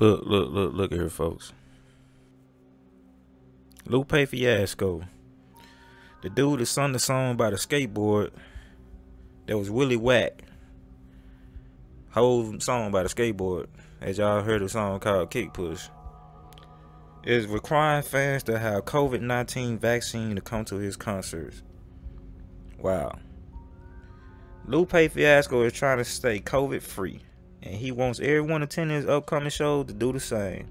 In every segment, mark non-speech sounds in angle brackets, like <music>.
Look, look, look, look at her, folks. Lupe Fiasco. The dude that sung the song about the skateboard that was Willie Whack. Whole song about the skateboard. As y'all heard a song called Kick Push. Is requiring fans to have COVID 19 vaccine to come to his concerts. Wow. Lupe Fiasco is trying to stay COVID free and he wants everyone attending his upcoming show to do the same.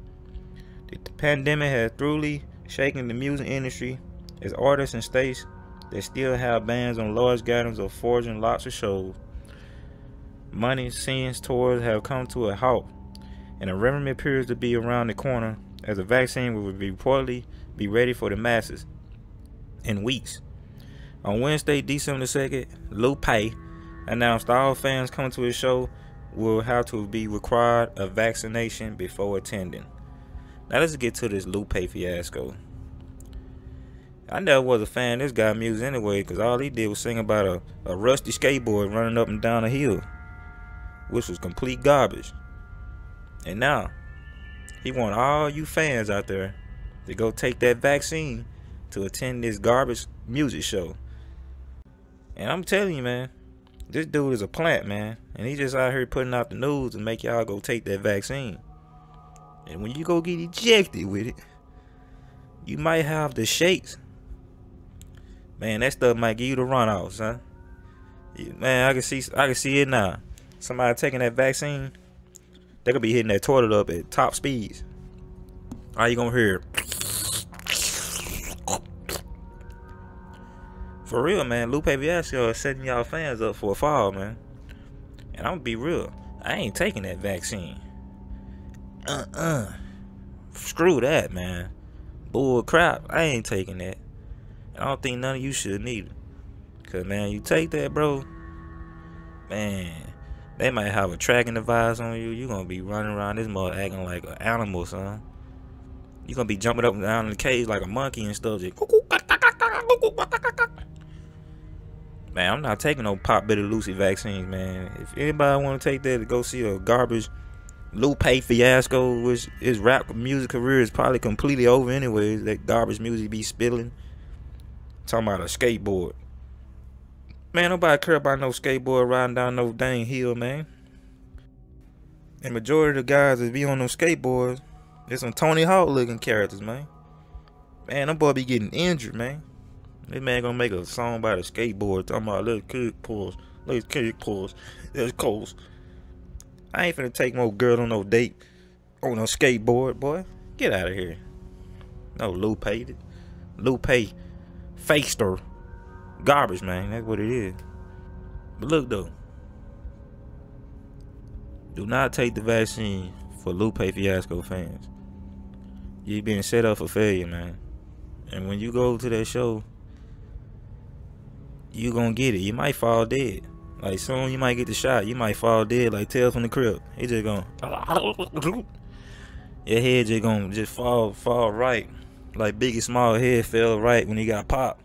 The pandemic has truly shaken the music industry as artists and states that still have bands on large gatherings of forging lots of shows. Money scenes tours have come to a halt, and a remedy appears to be around the corner as a vaccine will reportedly be ready for the masses in weeks. On Wednesday, December 2nd, Lupe announced all fans coming to his show will have to be required a vaccination before attending. Now let's get to this Lupe fiasco. I never was a fan of this guy music anyway, because all he did was sing about a, a rusty skateboard running up and down a hill, which was complete garbage. And now, he want all you fans out there to go take that vaccine to attend this garbage music show. And I'm telling you, man, this dude is a plant, man. And he just out here putting out the news and make y'all go take that vaccine. And when you go get ejected with it, you might have the shakes. Man, that stuff might give you the runoffs, huh? Man, I can see I can see it now. Somebody taking that vaccine, they could be hitting that toilet up at top speeds. All you gonna hear For real, man, Lupe Fiasco is setting y'all fans up for a fall, man. And I'm gonna be real, I ain't taking that vaccine. Uh-uh. Screw that, man. Bull crap, I ain't taking that. I don't think none of you should either. Cause man, you take that, bro. Man, they might have a tracking device on you. You gonna be running around this mother acting like an animal, son. You gonna be jumping up and down in the cage like a monkey and stuff. Just Man, I'm not taking no pop bitter Lucy vaccines, man. If anybody want to take that to go see a garbage Lupe fiasco, which his rap music career is probably completely over anyways. That garbage music be spilling. Talking about a skateboard. Man, nobody care about no skateboard riding down no dang hill, man. And majority of the guys that be on those skateboards, there's some Tony Hawk looking characters, man. Man, them boy be getting injured, man. This man gonna make a song about a skateboard talking about little kick push, little kick push. There's coast. I ain't finna take no girl on no date on no skateboard, boy. Get out of here. No Lupe. Lupe faced her. Garbage, man. That's what it is. But look though. Do not take the vaccine for Lupe Fiasco fans. You being set up for failure, man. And when you go to that show, you gonna get it. You might fall dead. Like soon you might get the shot. You might fall dead like Tales from the Crypt. He just gonna <laughs> Your head just gonna just fall fall right. Like Biggie small head fell right when he got popped.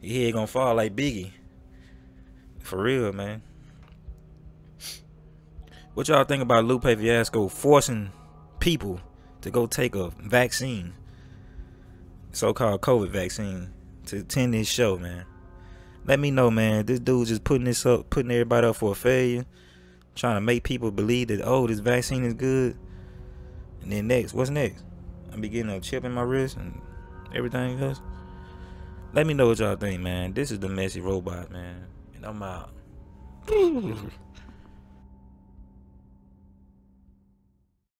Your head gonna fall like Biggie. For real, man. What y'all think about Lupe Fiasco forcing people to go take a vaccine, so-called COVID vaccine, to attend his show, man? Let me know, man. This dude just putting this up, putting everybody up for a failure, trying to make people believe that oh, this vaccine is good. And then next, what's next? I be getting a chip in my wrist and everything else. Let me know what y'all think, man. This is the messy robot, man, and I'm out. <laughs>